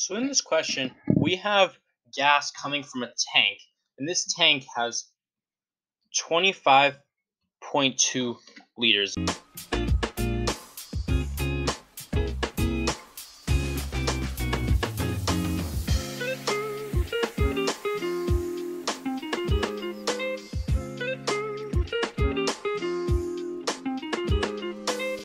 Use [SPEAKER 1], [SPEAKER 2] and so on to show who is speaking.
[SPEAKER 1] So in this question, we have gas coming from a tank, and this tank has 25.2 liters.